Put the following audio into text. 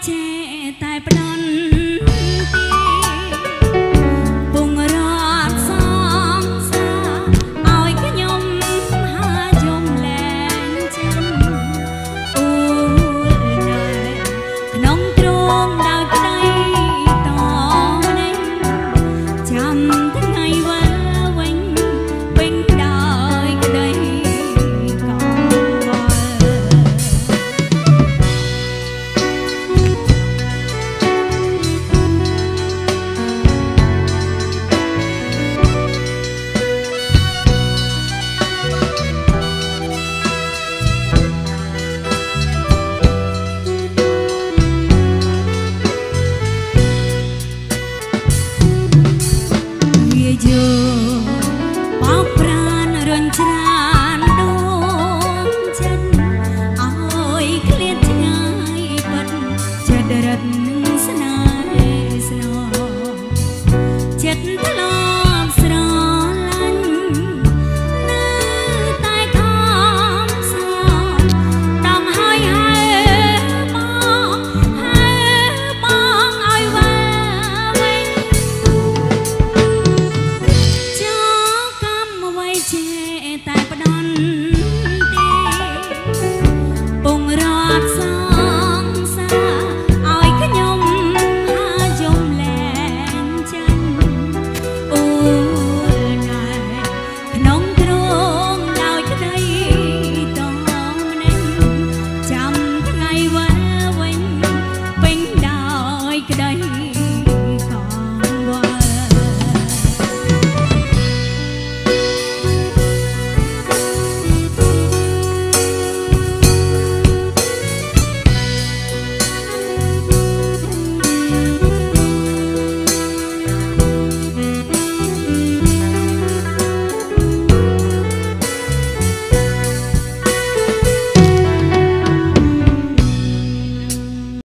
change.